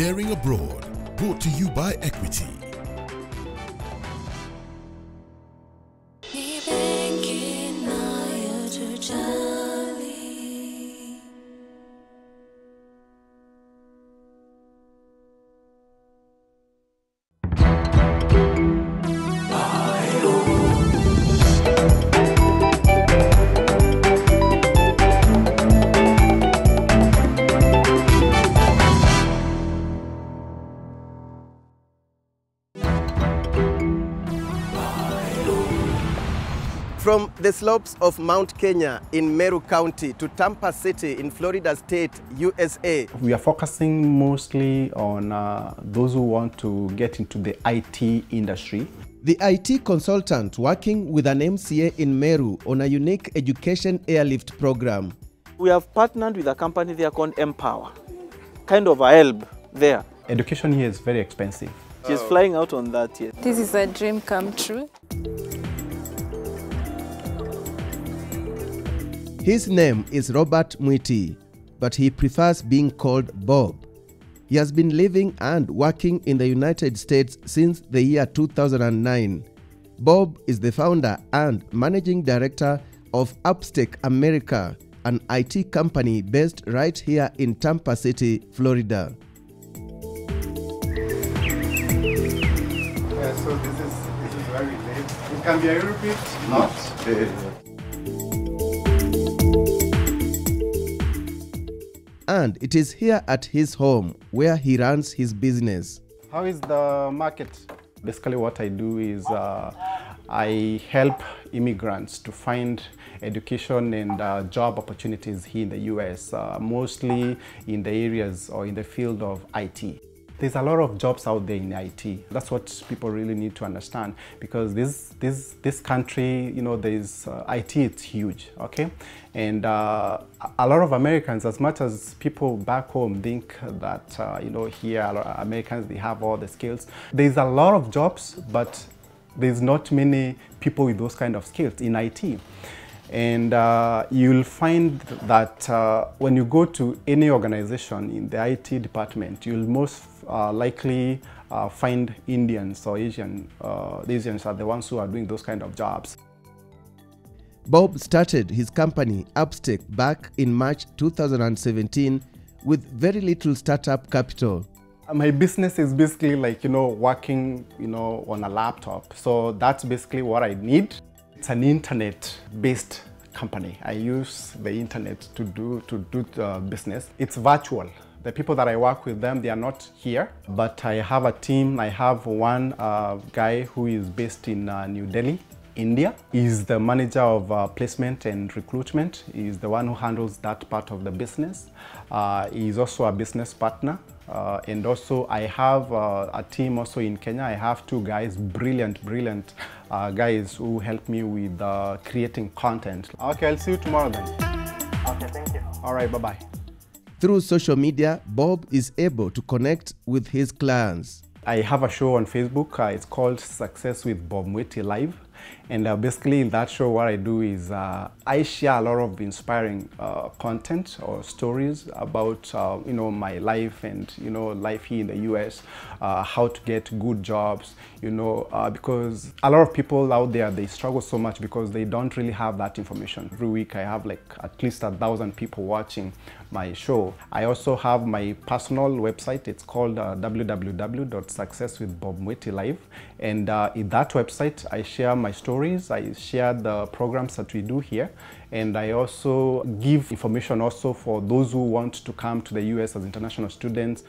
Daring Abroad, brought to you by Equity. From the slopes of Mount Kenya in Meru County to Tampa City in Florida State, USA. We are focusing mostly on uh, those who want to get into the IT industry. The IT consultant working with an MCA in Meru on a unique education airlift program. We have partnered with a company there called MPOWER, kind of a help there. Education here is very expensive. She's flying out on that yet. This is a dream come true. His name is Robert Mwiti, but he prefers being called Bob. He has been living and working in the United States since the year 2009. Bob is the founder and managing director of APPSTEC America, an IT company based right here in Tampa City, Florida. Yeah, so this is this is very late. It can be a repeat, not. And it is here at his home where he runs his business. How is the market? Basically, what I do is uh, I help immigrants to find education and uh, job opportunities here in the US, uh, mostly in the areas or in the field of IT. There's a lot of jobs out there in IT. That's what people really need to understand because this this this country, you know, there's uh, IT. It's huge, okay, and uh, a lot of Americans, as much as people back home think that uh, you know here Americans they have all the skills. There's a lot of jobs, but there's not many people with those kind of skills in IT. And uh, you'll find that uh, when you go to any organization in the IT department, you'll most likely uh, find Indians or Asian. Uh, Asians are the ones who are doing those kind of jobs. Bob started his company APPSTEC back in March 2017 with very little startup capital. My business is basically like, you know, working, you know, on a laptop. So that's basically what I need. It's an internet-based company. I use the internet to do to do uh, business. It's virtual. The people that I work with them, they are not here, but I have a team. I have one uh, guy who is based in uh, New Delhi, India. He's the manager of uh, placement and recruitment. He's the one who handles that part of the business. Uh, he's also a business partner. Uh, and also I have uh, a team also in Kenya. I have two guys, brilliant, brilliant uh, guys who help me with uh, creating content. Okay, I'll see you tomorrow then. Okay, thank you. All right, bye-bye. Through social media, Bob is able to connect with his clients. I have a show on Facebook. Uh, it's called Success with Bob Mwiti Live. And uh, basically in that show, what I do is uh, I share a lot of inspiring uh, content or stories about, uh, you know, my life and, you know, life here in the US, uh, how to get good jobs, you know, uh, because a lot of people out there, they struggle so much because they don't really have that information. Every week I have like at least a thousand people watching my show. I also have my personal website. It's called uh. And in that website, I share my stories. I share the programs that we do here. And I also give information also for those who want to come to the US as international students.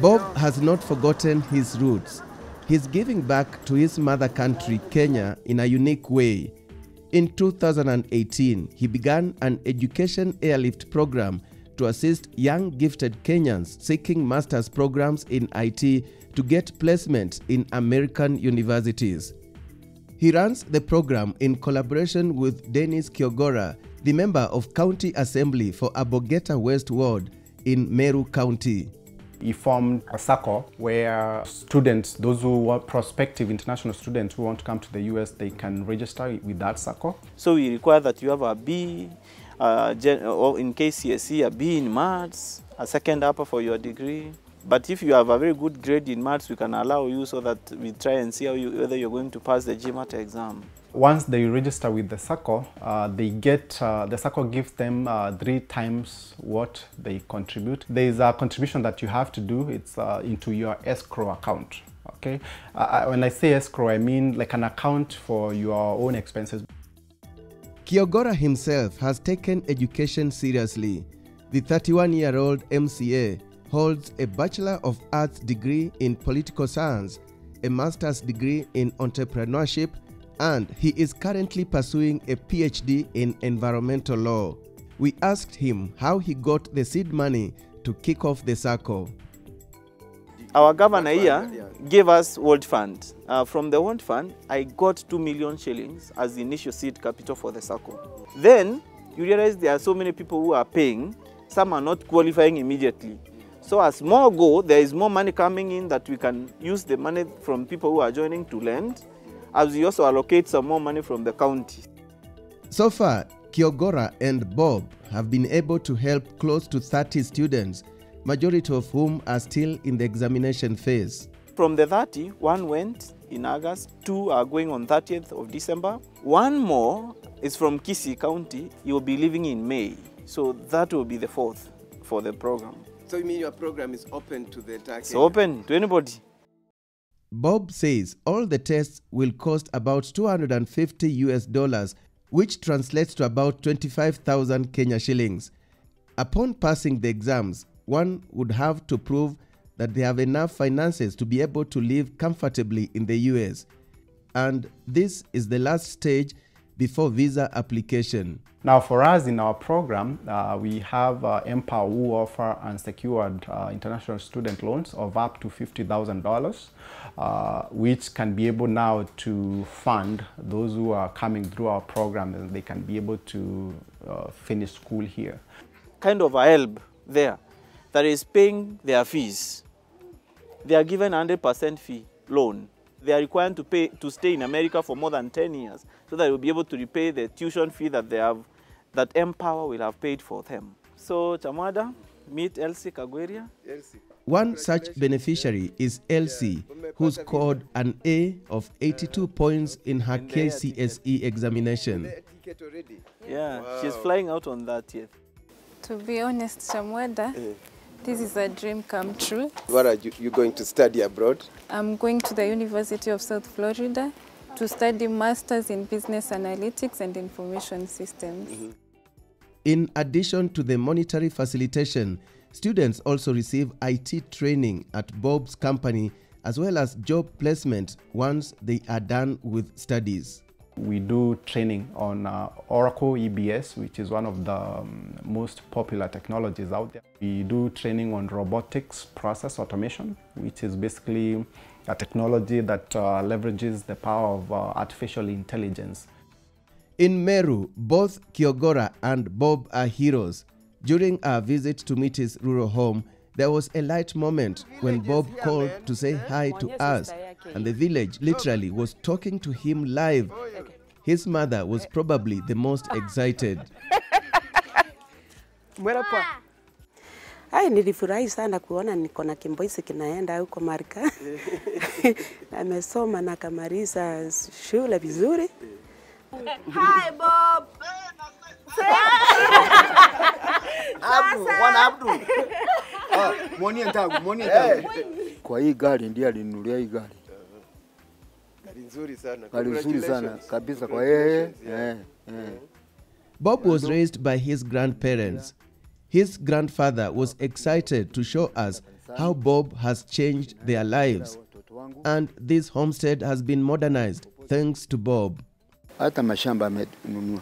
Bob has not forgotten his roots. He's giving back to his mother country, Kenya, in a unique way. In 2018, he began an education airlift program to assist young gifted Kenyans seeking master's programs in IT to get placement in American universities. He runs the program in collaboration with Dennis Kiogora, the member of County Assembly for Abogeta West Ward in Meru County. He formed a circle where students, those who are prospective international students who want to come to the US, they can register with that circle. So we require that you have a B, uh, gen- or in KCSE, a B in maths, a second upper for your degree, But if you have a very good grade in maths, we can allow you so that we try and see how you, whether you're going to pass the GMAT exam. Once they register with the circle, uh, they get uh, the circle gives them uh, three times what they contribute. There is a contribution that you have to do. It's uh, into your escrow account. Okay. Uh, when I say escrow, I mean like an account for your own expenses. Kiogora himself has taken education seriously. The 31 year old MCA holds a Bachelor of Arts degree in Political Science, a Master's degree in Entrepreneurship, and he is currently pursuing a PhD in Environmental Law. We asked him how he got the seed money to kick off the circle. Our governor here gave us World Fund. Uh, from the World Fund, I got 2 million shillings as the initial seed capital for the circle. Then you realize there are so many people who are paying, some are not qualifying immediately. So as more go, there is more money coming in that we can use the money from people who are joining to lend, as we also allocate some more money from the county. So far, Kiogora and Bob have been able to help close to 30 students, majority of whom are still in the examination phase. From the 30, one went in August, two are going on 30th of December. One more is from Kisii County. He will be leaving in May. So that will be the fourth for the program. So you mean your program is open to the entire It's open to anybody. Bob says all the tests will cost about 250 US dollars, which translates to about 25,000 Kenya shillings. Upon passing the exams, one would have to prove that they have enough finances to be able to live comfortably in the US. And this is the last stage before visa application. Now, for us in our program, uh, we have uh, MPOWER who offer unsecured uh, international student loans of up to $50,000, uh, which can be able now to fund those who are coming through our program and they can be able to uh, finish school here. Kind of a help there that is paying their fees. They are given 100% fee loan. They are required to pay to stay in America for more than 10 years so that they will be able to repay the tuition fee that they have that Empower will have paid for them. So Chamwada, meet Elsie Kagweria. One such beneficiary is Elsie, who scored an A of 82 points in her KCSE examination. Yeah, she's flying out on that yet. To be honest, Chamwada, this is a dream come true. What are you, you going to study abroad? I'm going to the University of South Florida to study Masters in Business Analytics and Information Systems. Mm-hmm. In addition to the monetary facilitation, students also receive IT training at Bob's company as well as job placement once they are done with studies. We do training on uh, Oracle EBS, which is one of the um, most popular technologies out there. We do training on robotics process automation, which is basically a technology that uh, leverages the power of uh, artificial intelligence. In Meru, both Kiogora and Bob are heroes. During our visit to meet his rural home, there was a light moment when Bob called to say hi to us, and the village literally was talking to him live. His mother was probably the most excited. Ai, nilifurahi sana kuona niko na kimboisi kinaenda huko marka Amesoma na kamaliza shule vizuri. Hi, Bob. Abdu, bwana Abdu. Ah, muonie ntangu, muonie ntangu. Kwa hii gari ndiye alinunulia hii gari. Gari nzuri sana. hali nzuri sana kabisa kwa yeye. Eh, eh. Bob was raised by his grandparents. His grandfather was excited to show us how Bob has changed their lives. And this homestead has been modernized thanks to Bob. Hata mashamba amenunua.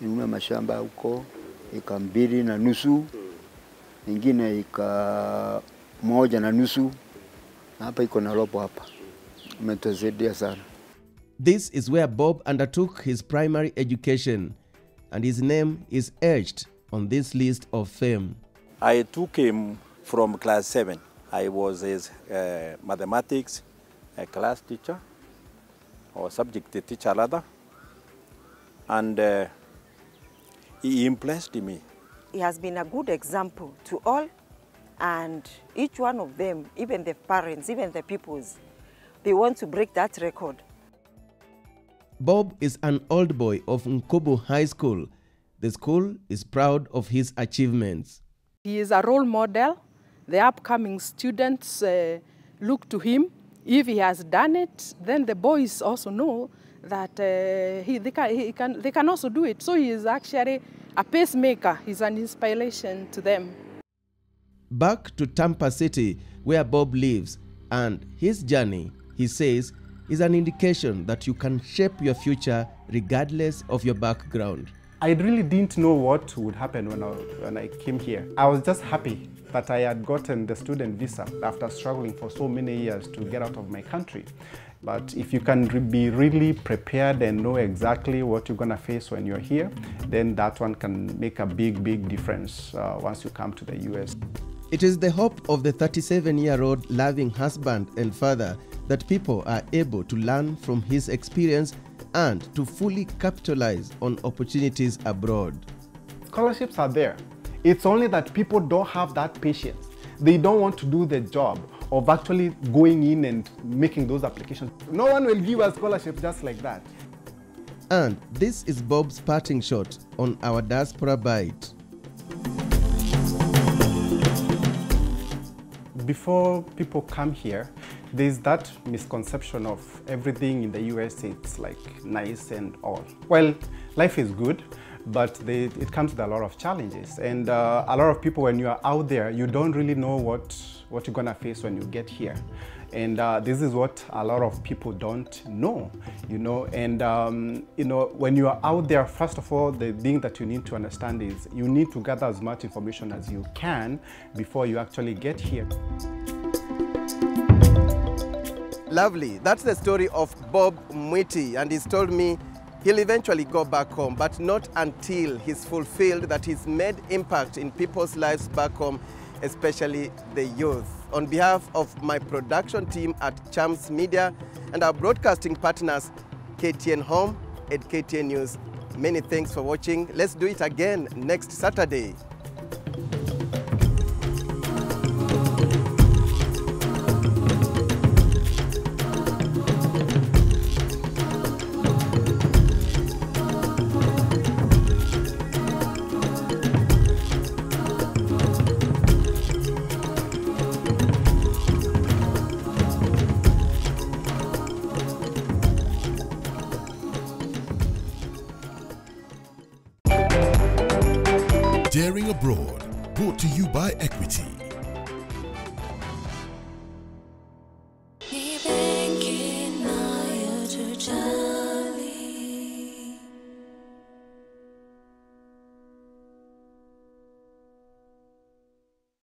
Nunua mashamba huko eka mbili na nusu, ingine eka moja na nusu, na hapa iko na robo hapa. Umetusaidia sana. This is where Bob undertook his primary education, and his name is etched on this list of fame. I took him from class 7. I was his uh, mathematics uh, class teacher or subject teacher rather. And uh, he impressed me. He has been a good example to all And each one of them, even the parents, even the pupils, they want to break that record. Bob is an old boy of Nkubu High School. The school is proud of his achievements. He is a role model. The upcoming students uh, look to him. If he has done it, then the boys also know that uh, he, they, can, he can, they can also do it. So he is actually a pacemaker. He's an inspiration to them. Back to Tampa City, where Bob lives, and his journey, he says, is an indication that you can shape your future regardless of your background. I really didn't know what would happen when I, when I came here. I was just happy that I had gotten the student visa after struggling for so many years to get out of my country. But if you can be really prepared and know exactly what you're going to face when you're here, then that one can make a big, big difference uh, once you come to the US. It is the hope of the 37 year old loving husband and father that people are able to learn from his experience and to fully capitalize on opportunities abroad. Scholarships are there. It's only that people don't have that patience. They don't want to do the job of actually going in and making those applications. No one will give a scholarship just like that. And this is Bob's parting shot on our Diaspora Bite. Before people come here, there's that misconception of everything in the US, it's like nice and all. Well, life is good, but they, it comes with a lot of challenges. And uh, a lot of people, when you are out there, you don't really know what, what you're gonna face when you get here. And uh, this is what a lot of people don't know, you know. And um, you know, when you are out there, first of all, the thing that you need to understand is you need to gather as much information as you can before you actually get here. Lovely. That's the story of Bob Mwiti, and he's told me he'll eventually go back home, but not until he's fulfilled that he's made impact in people's lives back home, especially the youth. On behalf of my production team at Chams Media and our broadcasting partners, KTN Home and KTN News, many thanks for watching. Let's do it again next Saturday. Daring Abroad, brought to you by Equity.